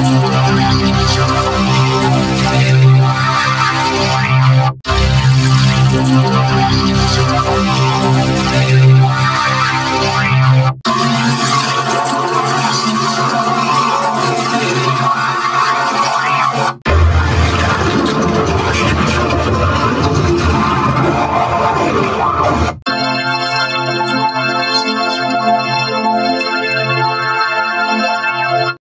Música